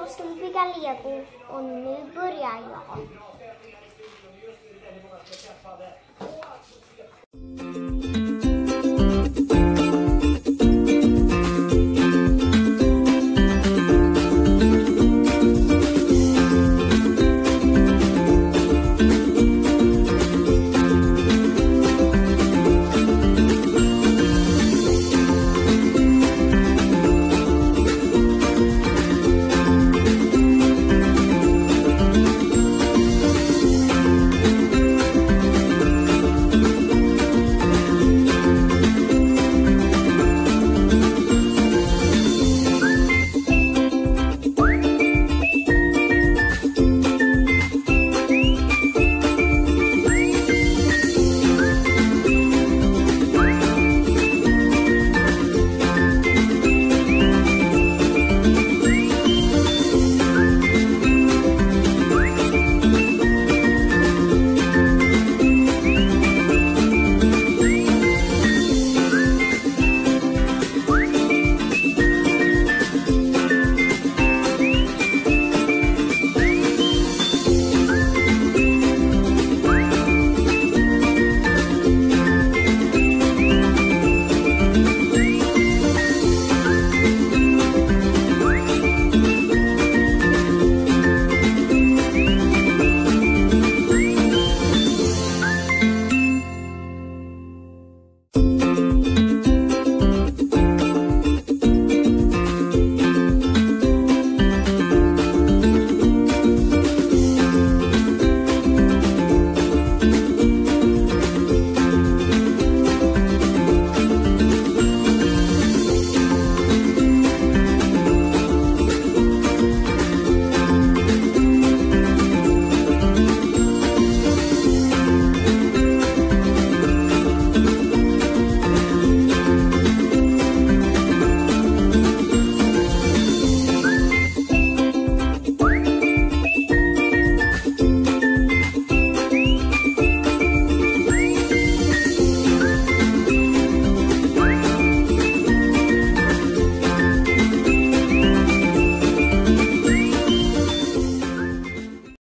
de ska bygga lego och nu börjar jag.